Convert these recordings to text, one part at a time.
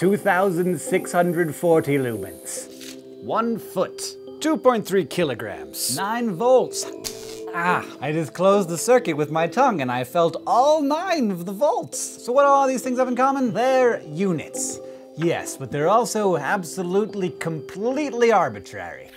2,640 lumens. One foot. 2.3 kilograms. 9 volts. Ah, I just closed the circuit with my tongue and I felt all nine of the volts. So what do all these things have in common? They're units. Yes, but they're also absolutely, completely arbitrary.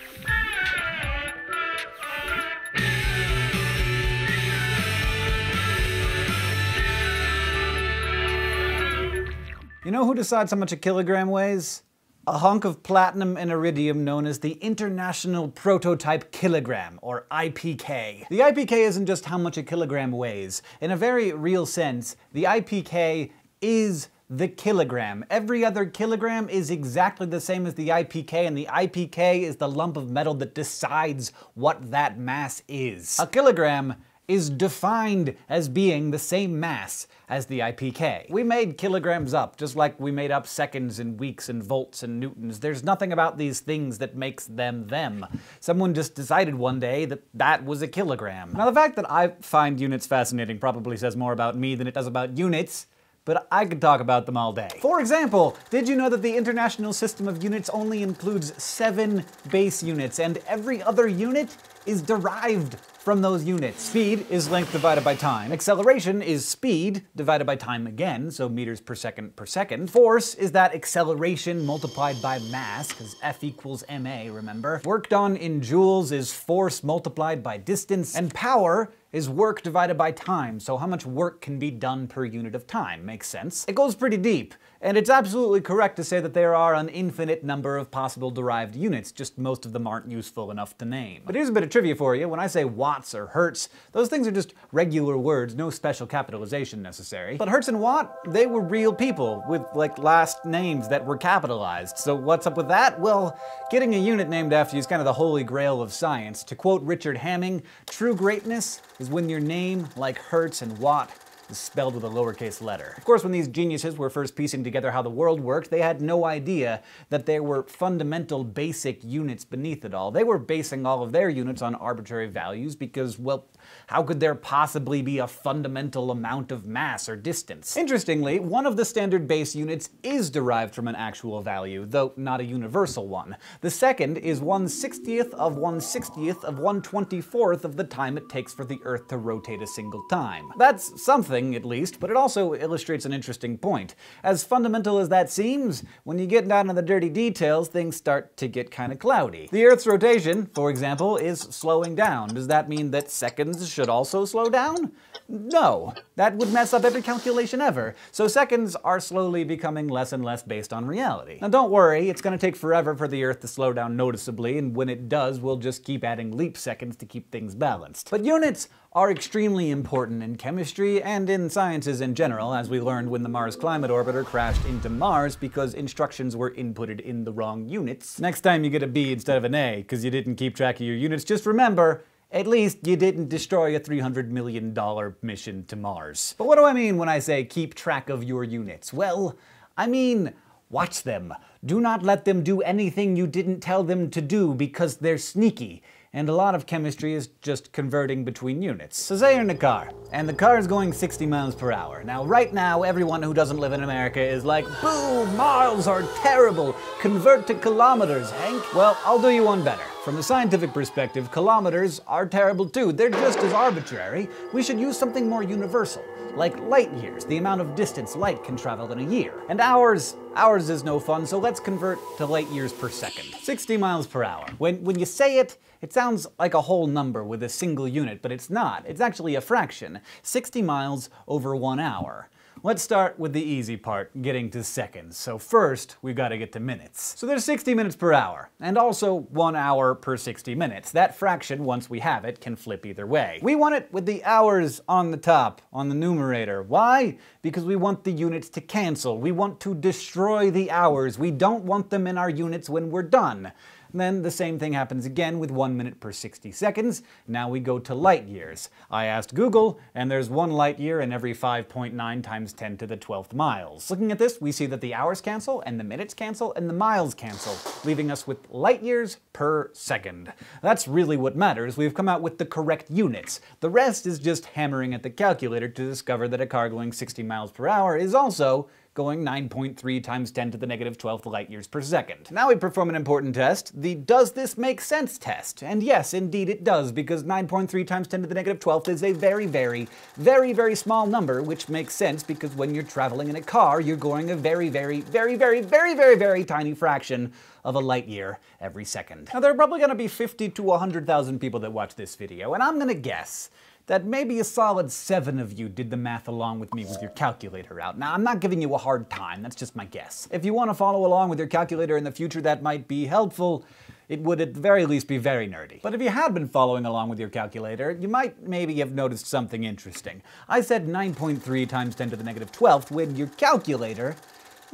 Know who decides how much a kilogram weighs? A hunk of platinum and iridium known as the International Prototype Kilogram, or IPK. The IPK isn't just how much a kilogram weighs. In a very real sense, the IPK is the kilogram. Every other kilogram is exactly the same as the IPK, and the IPK is the lump of metal that decides what that mass is. A kilogram is defined as being the same mass as the IPK. We made kilograms up, just like we made up seconds and weeks and volts and newtons. There's nothing about these things that makes them them. Someone just decided one day that that was a kilogram. Now the fact that I find units fascinating probably says more about me than it does about units, but I could talk about them all day. For example, did you know that the International System of Units only includes seven base units, and every other unit is derived from those units. Speed is length divided by time. Acceleration is speed divided by time again, so meters per second per second. Force is that acceleration multiplied by mass, because F equals ma, remember? Work done in joules is force multiplied by distance, and power is work divided by time, so how much work can be done per unit of time. Makes sense. It goes pretty deep, and it's absolutely correct to say that there are an infinite number of possible derived units, just most of them aren't useful enough to name. But here's a bit of trivia for you. When I say watts or hertz, those things are just regular words, no special capitalization necessary. But hertz and watt, they were real people with like last names that were capitalized. So what's up with that? Well, getting a unit named after you is kind of the holy grail of science. To quote Richard Hamming, true greatness is when your name, like Hertz and Watt, spelled with a lowercase letter. Of course, when these geniuses were first piecing together how the world worked, they had no idea that there were fundamental basic units beneath it all. They were basing all of their units on arbitrary values because, well, how could there possibly be a fundamental amount of mass or distance? Interestingly, one of the standard base units is derived from an actual value, though not a universal one. The second is 1 60th of 1 60th of 1 24th of the time it takes for the Earth to rotate a single time. That's something, at least, but it also illustrates an interesting point. As fundamental as that seems, when you get down to the dirty details, things start to get kind of cloudy. The Earth's rotation, for example, is slowing down. Does that mean that seconds should also slow down? No, that would mess up every calculation ever. So seconds are slowly becoming less and less based on reality. Now don't worry, it's gonna take forever for the Earth to slow down noticeably, and when it does, we'll just keep adding leap seconds to keep things balanced. But units are extremely important in chemistry and in sciences in general, as we learned when the Mars Climate Orbiter crashed into Mars because instructions were inputted in the wrong units. Next time you get a B instead of an A because you didn't keep track of your units, just remember, at least you didn't destroy a $300 million mission to Mars. But what do I mean when I say keep track of your units? Well, I mean watch them. Do not let them do anything you didn't tell them to do because they're sneaky and a lot of chemistry is just converting between units. So say you're in a car, and the car is going 60 miles per hour. Now, right now, everyone who doesn't live in America is like, boo, miles are terrible, convert to kilometers, Hank. Well, I'll do you one better. From a scientific perspective, kilometers are terrible too. They're just as arbitrary. We should use something more universal, like light years, the amount of distance light can travel in a year. And hours, hours is no fun, so let's convert to light years per second. 60 miles per hour. When, when you say it, it sounds like a whole number with a single unit, but it's not. It's actually a fraction. 60 miles over one hour. Let's start with the easy part, getting to seconds. So first, we've got to get to minutes. So there's 60 minutes per hour, and also one hour per 60 minutes. That fraction, once we have it, can flip either way. We want it with the hours on the top, on the numerator. Why? Because we want the units to cancel. We want to destroy the hours. We don't want them in our units when we're done. Then the same thing happens again with 1 minute per 60 seconds. Now we go to light years. I asked Google, and there's one light year in every 5.9 times 10 to the 12th miles. Looking at this, we see that the hours cancel, and the minutes cancel, and the miles cancel, leaving us with light years per second. That's really what matters. We've come out with the correct units. The rest is just hammering at the calculator to discover that a car going 60 miles per hour is also going 9.3 times 10 to the negative 12th light years per second. Now we perform an important test, the does this make sense test. And yes, indeed it does, because 9.3 times 10 to the negative 12th is a very, very, very, very small number, which makes sense because when you're traveling in a car, you're going a very, very, very, very, very, very, very tiny fraction of a light year every second. Now there are probably gonna be 50 to 100,000 people that watch this video, and I'm gonna guess that maybe a solid seven of you did the math along with me with your calculator out. Now, I'm not giving you a hard time, that's just my guess. If you want to follow along with your calculator in the future, that might be helpful. It would at the very least be very nerdy. But if you had been following along with your calculator, you might maybe have noticed something interesting. I said 9.3 times 10 to the negative 12th when your calculator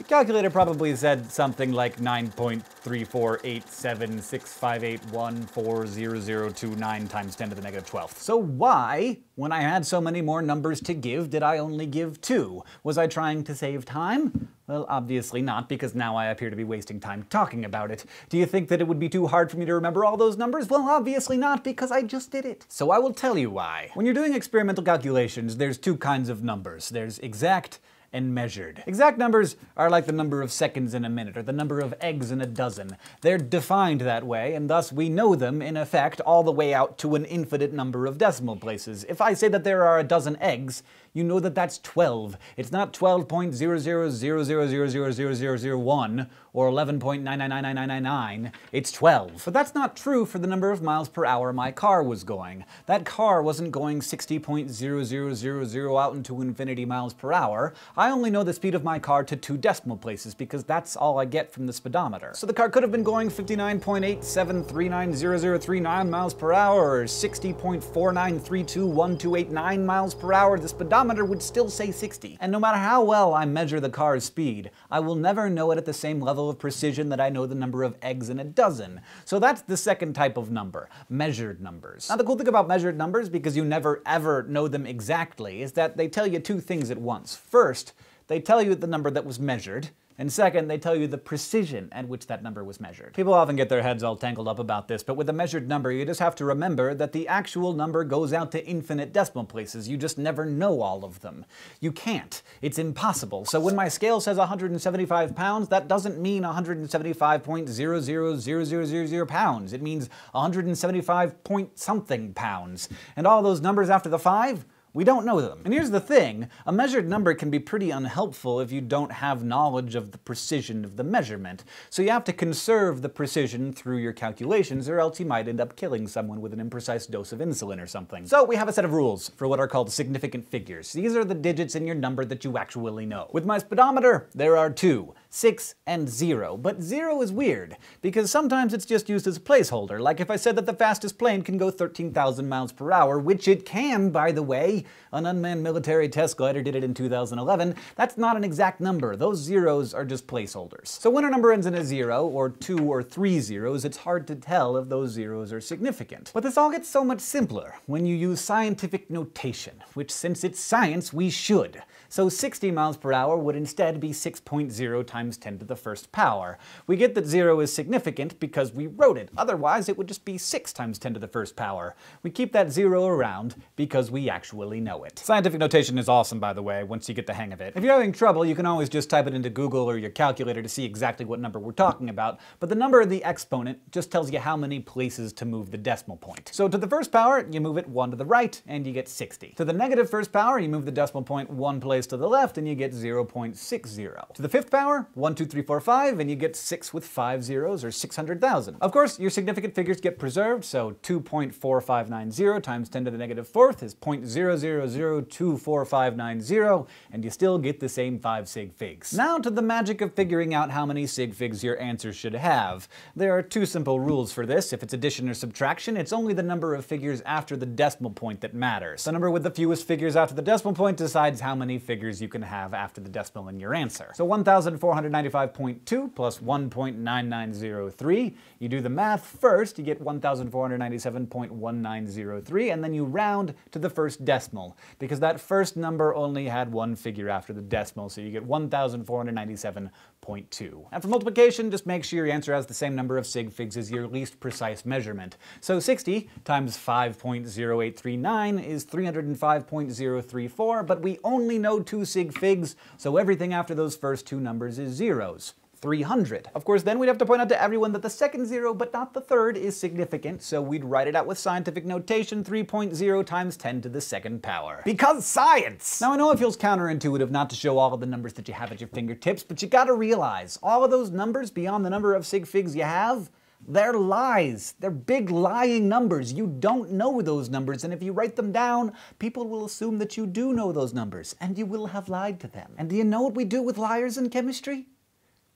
the calculator probably said something like 9.3487658140029 times 10 to the negative 12th. So why, when I had so many more numbers to give, did I only give two? Was I trying to save time? Well, obviously not, because now I appear to be wasting time talking about it. Do you think that it would be too hard for me to remember all those numbers? Well, obviously not, because I just did it. So I will tell you why. When you're doing experimental calculations, there's two kinds of numbers. There's exact and measured. Exact numbers are like the number of seconds in a minute or the number of eggs in a dozen. They're defined that way, and thus we know them, in effect, all the way out to an infinite number of decimal places. If I say that there are a dozen eggs, you know that that's 12. It's not 12.0000000001 or 11.9999999. It's 12. But that's not true for the number of miles per hour my car was going. That car wasn't going 60.0000 out into infinity miles per hour. I only know the speed of my car to two decimal places because that's all I get from the speedometer. So the car could have been going 59.87390039 miles per hour or 60.49321289 miles per hour. The speedometer would still say 60. And no matter how well I measure the car's speed, I will never know it at the same level of precision that I know the number of eggs in a dozen. So that's the second type of number, measured numbers. Now the cool thing about measured numbers, because you never ever know them exactly, is that they tell you two things at once. First, they tell you the number that was measured, and second, they tell you the precision at which that number was measured. People often get their heads all tangled up about this, but with a measured number, you just have to remember that the actual number goes out to infinite decimal places. You just never know all of them. You can't. It's impossible. So when my scale says 175 pounds, that doesn't mean 175.0000000 pounds. It means 175 point something pounds. And all those numbers after the five? We don't know them. And here's the thing, a measured number can be pretty unhelpful if you don't have knowledge of the precision of the measurement. So you have to conserve the precision through your calculations or else you might end up killing someone with an imprecise dose of insulin or something. So we have a set of rules for what are called significant figures. These are the digits in your number that you actually know. With my speedometer, there are two. 6, and 0. But 0 is weird, because sometimes it's just used as a placeholder, like if I said that the fastest plane can go 13,000 miles per hour, which it can, by the way. An unmanned military test glider did it in 2011. That's not an exact number. Those zeros are just placeholders. So when a number ends in a 0, or 2 or 3 zeros, it's hard to tell if those zeros are significant. But this all gets so much simpler when you use scientific notation, which since it's science, we should. So 60 miles per hour would instead be 6.0 times 10 to the first power. We get that 0 is significant because we wrote it, otherwise it would just be 6 times 10 to the first power. We keep that 0 around because we actually know it. Scientific notation is awesome, by the way, once you get the hang of it. If you're having trouble, you can always just type it into Google or your calculator to see exactly what number we're talking about, but the number of the exponent just tells you how many places to move the decimal point. So to the first power, you move it 1 to the right, and you get 60. To the negative first power, you move the decimal point 1 place place to the left and you get 0.60. To the fifth power, 1, 2, 3, 4, 5, and you get 6 with 5 zeros, or 600,000. Of course, your significant figures get preserved, so 2.4590 times 10 to the negative fourth is 0.00024590, and you still get the same 5 sig figs. Now to the magic of figuring out how many sig figs your answer should have. There are two simple rules for this. If it's addition or subtraction, it's only the number of figures after the decimal point that matters. The number with the fewest figures after the decimal point decides how many figures you can have after the decimal in your answer. So 1,400 1495.2 plus 1.9903. You do the math first, you get 1497.1903, and then you round to the first decimal, because that first number only had one figure after the decimal, so you get 1497.2. And for multiplication, just make sure your answer has the same number of sig figs as your least precise measurement. So 60 times 5.0839 is 305.034, but we only know two sig figs, so everything after those first two numbers is zeros. 300. Of course, then we'd have to point out to everyone that the second zero, but not the third, is significant, so we'd write it out with scientific notation 3.0 times 10 to the second power. Because science! Now, I know it feels counterintuitive not to show all of the numbers that you have at your fingertips, but you gotta realize, all of those numbers beyond the number of sig figs you have, they're lies. They're big lying numbers. You don't know those numbers, and if you write them down, people will assume that you do know those numbers, and you will have lied to them. And do you know what we do with liars in chemistry?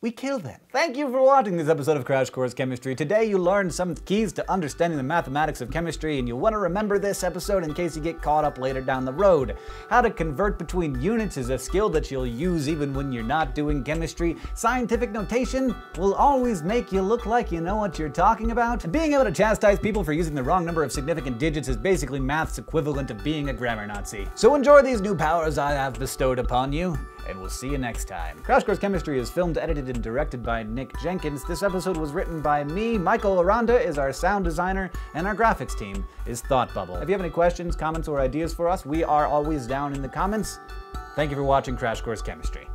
We kill them. Thank you for watching this episode of Crash Course Chemistry. Today you learned some keys to understanding the mathematics of chemistry, and you'll want to remember this episode in case you get caught up later down the road. How to convert between units is a skill that you'll use even when you're not doing chemistry. Scientific notation will always make you look like you know what you're talking about. Being able to chastise people for using the wrong number of significant digits is basically math's equivalent of being a grammar Nazi. So enjoy these new powers I have bestowed upon you and we'll see you next time. Crash Course Chemistry is filmed, edited, and directed by Nick Jenkins. This episode was written by me, Michael Aranda is our sound designer, and our graphics team is Thought Bubble. If you have any questions, comments, or ideas for us, we are always down in the comments. Thank you for watching Crash Course Chemistry.